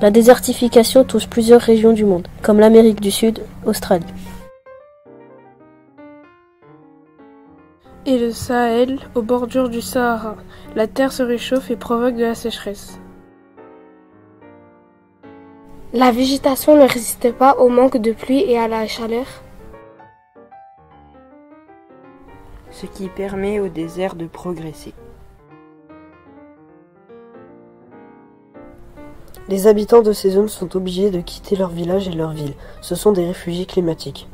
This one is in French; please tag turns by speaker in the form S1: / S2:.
S1: La désertification touche plusieurs régions du monde, comme l'Amérique du Sud, Australie.
S2: Et le Sahel, aux bordures du Sahara. La terre se réchauffe et provoque de la sécheresse.
S3: La végétation ne résiste pas au manque de pluie et à la chaleur.
S4: Ce qui permet au désert de progresser.
S5: Les habitants de ces zones sont obligés de quitter leur village et leur ville. Ce sont des réfugiés climatiques.